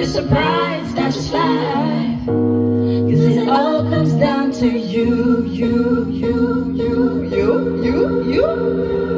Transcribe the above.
be surprised, that's just life. Cause it all comes down to you, you, you, you, you, you, you.